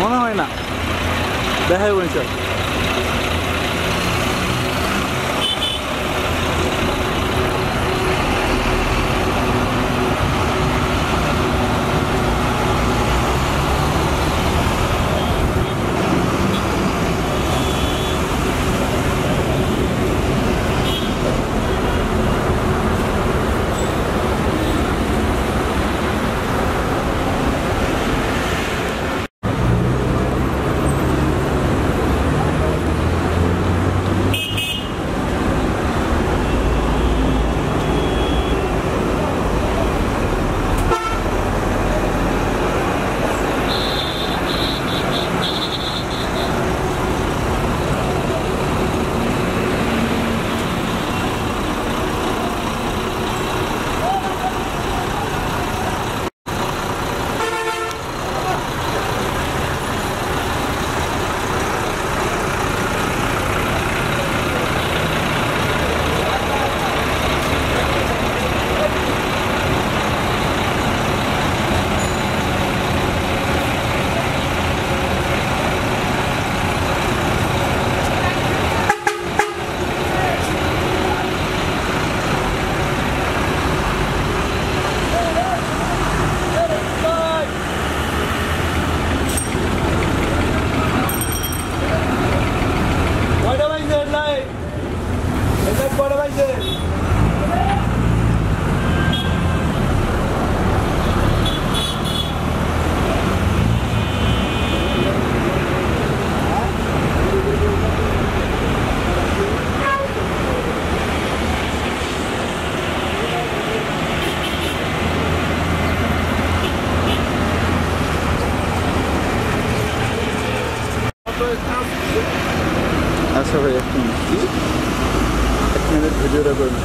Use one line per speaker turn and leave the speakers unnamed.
মনে হয় না। দেখা যাব
আচ্ছা ভাই এক মিনিট এক মিনিট ভিডিওটা করুন